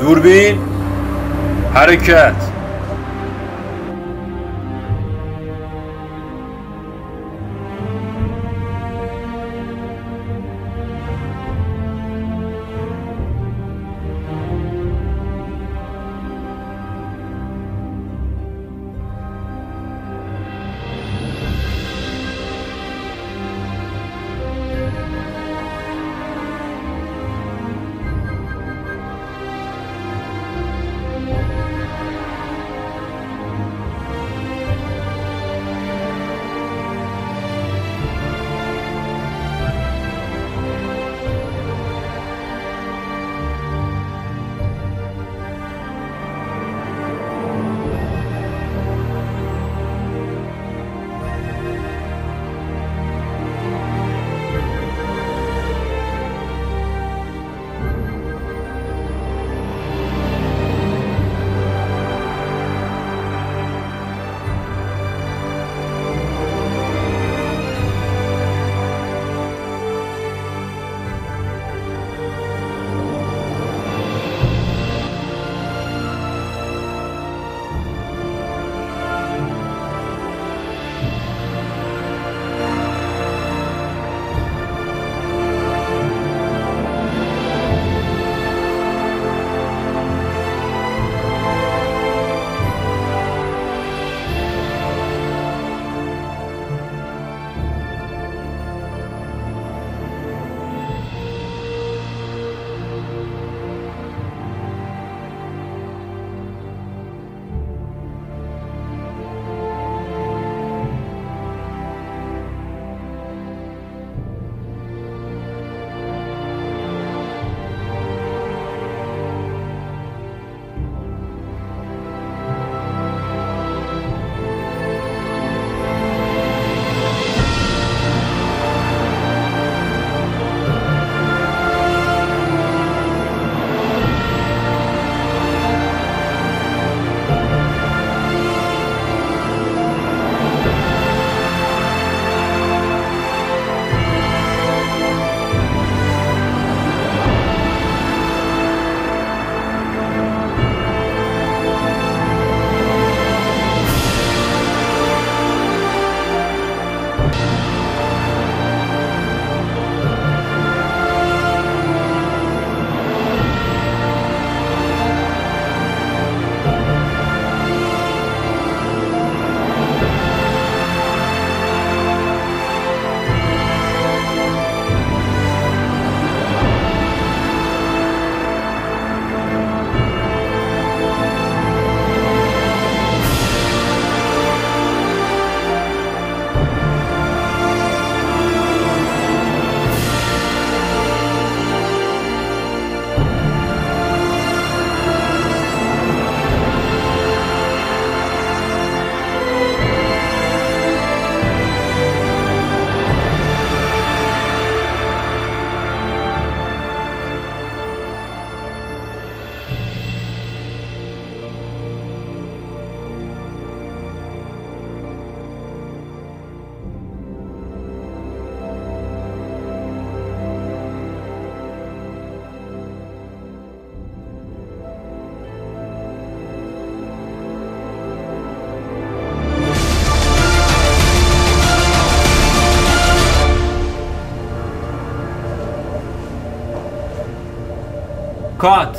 دوربین حرکت. Cod.